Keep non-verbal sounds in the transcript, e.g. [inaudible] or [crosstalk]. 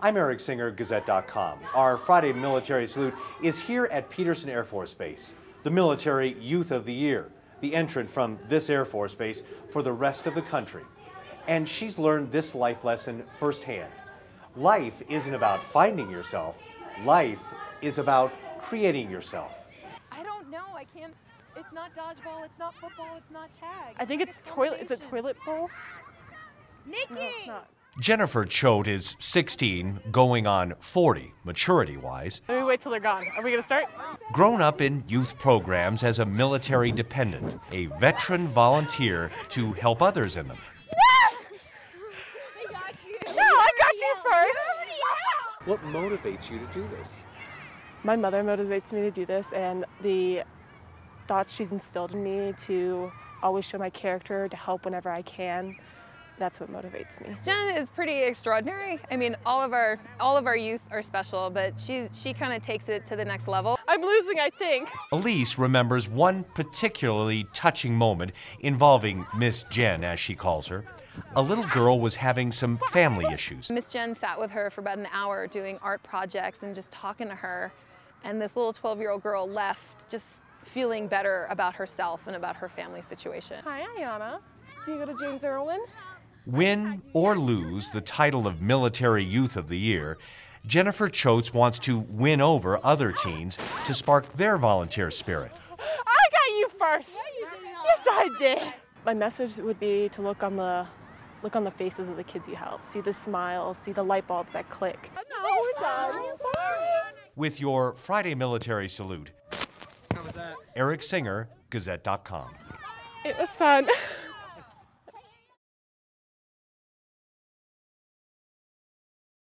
I'm Eric Singer, Gazette.com. Our Friday military salute is here at Peterson Air Force Base, the Military Youth of the Year, the entrant from this Air Force Base for the rest of the country. And she's learned this life lesson firsthand. Life isn't about finding yourself, life is about creating yourself. I don't know. I can't. It's not dodgeball. It's not football. It's not tag. I think it's toilet. It's a toilet bowl. Nikki. No, it's not. Jennifer Choate is 16, going on 40, maturity wise. Let me wait till they're gone. Are we gonna start? Grown up in youth programs as a military dependent, a veteran volunteer to help others in them. No, I got you first. What motivates you to do this? My mother motivates me to do this, and the thoughts she's instilled in me to always show my character, to help whenever I can. That's what motivates me. Jen is pretty extraordinary. I mean, all of our all of our youth are special, but she's she kind of takes it to the next level. I'm losing, I think. Elise remembers one particularly touching moment involving Miss Jen, as she calls her. A little girl was having some family issues. Miss Jen sat with her for about an hour doing art projects and just talking to her, and this little 12-year-old girl left just feeling better about herself and about her family situation. Hi, Ayana. Do you go to James Irwin? Win or lose the title of Military Youth of the Year, Jennifer Choates wants to win over other teens to spark their volunteer spirit. I got you first. Yes, I did. My message would be to look on the look on the faces of the kids you help. See the smiles, see the light bulbs that click. No, we're done. With your Friday military salute, How was that? Eric Singer, Gazette.com. It was fun. [laughs]